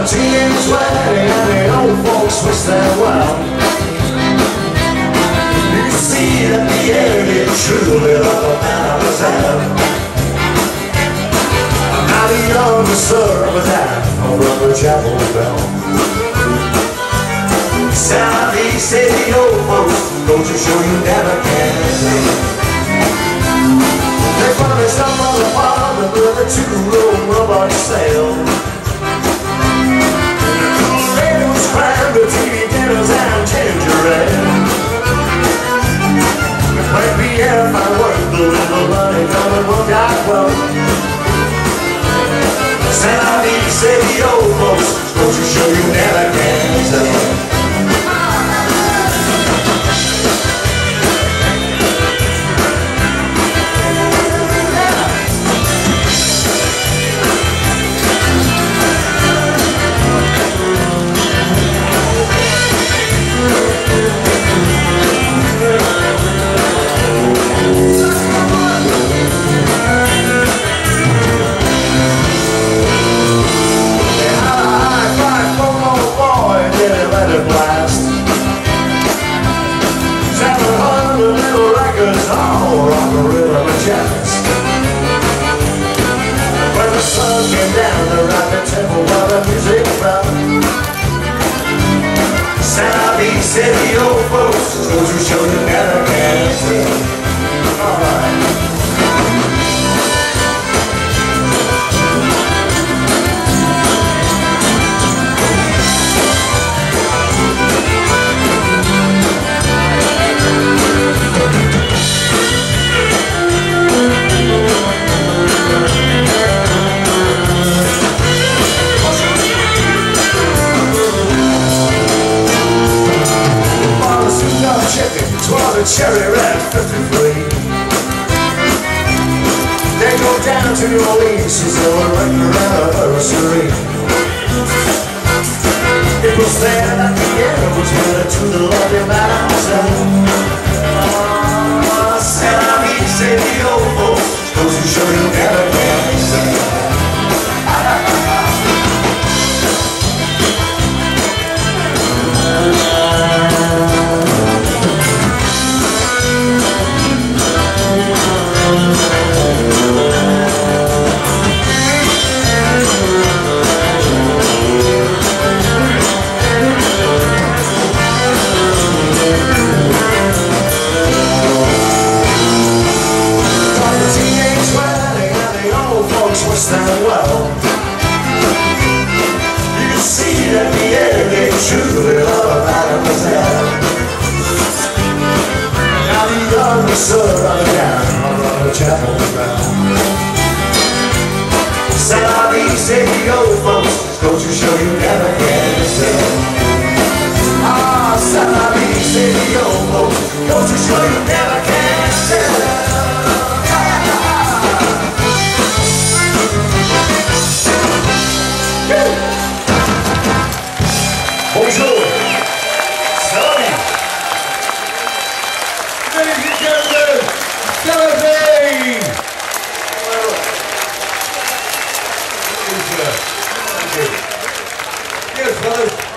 a teenage wedding and the old folks wish them well. You can see that the air did truly love a man of head. Now the young serve with that from the chapel bell. Southeast City old folks, don't you show you never can They furnished up on the apartment with a two-room robot sale. Show you never can. City cherry red 53 They go down to New Orleans sell a record anniversary the sir on down on the chapel ground. Southeast City old folks, don't you show you never Eita, meu bem! Yes,